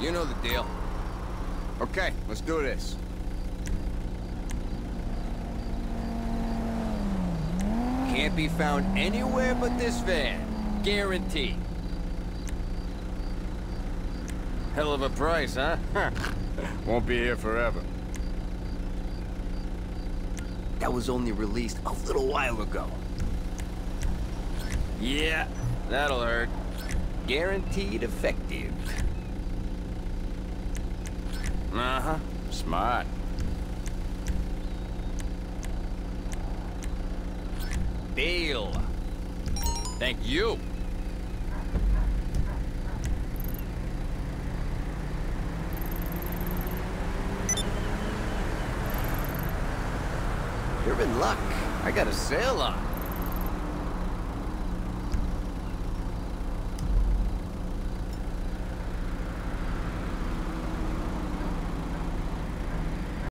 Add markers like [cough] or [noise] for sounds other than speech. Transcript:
You know the deal. Okay, let's do this. Can't be found anywhere but this van. Guaranteed. Hell of a price, huh? [laughs] Won't be here forever. That was only released a little while ago. Yeah, that'll hurt. Guaranteed effective. Uh-huh. Smart. Deal. Thank you. You're in luck. I got a sale on.